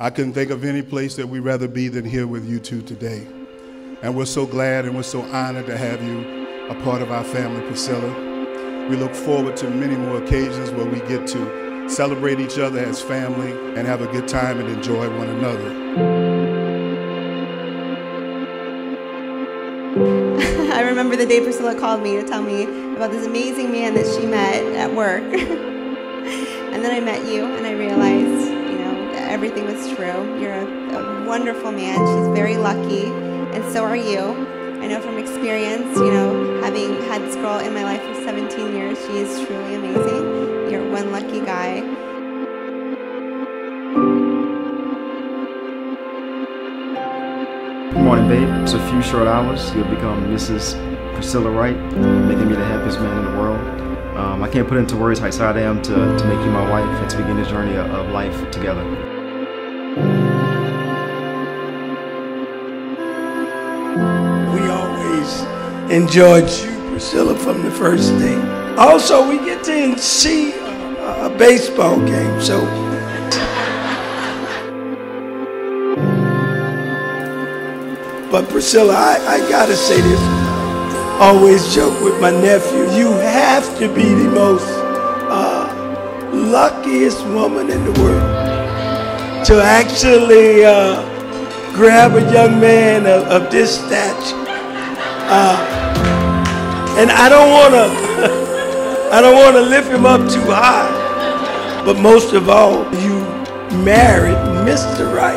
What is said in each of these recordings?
I couldn't think of any place that we'd rather be than here with you two today. And we're so glad and we're so honored to have you a part of our family, Priscilla. We look forward to many more occasions where we get to celebrate each other as family and have a good time and enjoy one another. I remember the day Priscilla called me to tell me about this amazing man that she met at work. and then I met you and I realized, everything was true. You're a, a wonderful man. She's very lucky, and so are you. I know from experience, you know, having had this girl in my life for 17 years, she is truly amazing. You're one lucky guy. Good morning, babe. It's a few short hours. You'll become Mrs. Priscilla Wright, making me the happiest man in the world. Um, I can't put into words how excited I am to, to make you my wife and to begin this journey of, of life together. Enjoyed you, Priscilla, from the first day. Also, we get to see a, a baseball game, so. But Priscilla, I, I gotta say this. Always joke with my nephew. You have to be the most uh, luckiest woman in the world to actually uh, grab a young man of, of this stature. Uh, and I don't want to, I don't want to lift him up too high. But most of all, you married Mr. Right.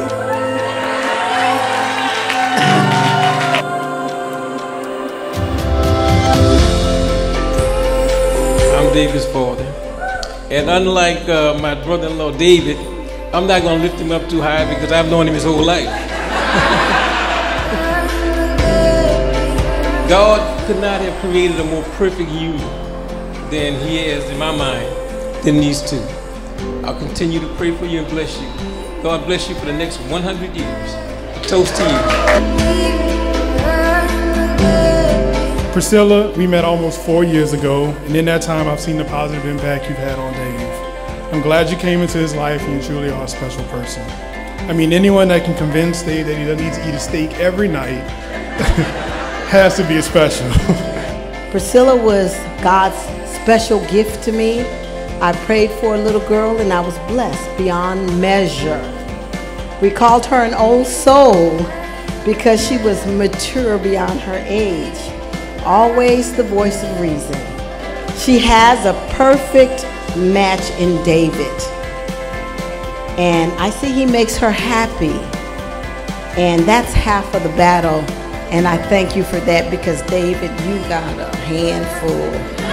I'm David's father. And unlike uh, my brother-in-law David, I'm not going to lift him up too high because I've known him his whole life. God could not have created a more perfect you than he has in my mind than these two. I'll continue to pray for you and bless you. God bless you for the next 100 years. Toast to you. Priscilla, we met almost four years ago, and in that time, I've seen the positive impact you've had on Dave. I'm glad you came into his life, and you truly are a special person. I mean, anyone that can convince Dave that he doesn't need to eat a steak every night has to be special. Priscilla was God's special gift to me. I prayed for a little girl, and I was blessed beyond measure. We called her an old soul because she was mature beyond her age always the voice of reason. She has a perfect match in David. And I see he makes her happy. And that's half of the battle. And I thank you for that because, David, you got a handful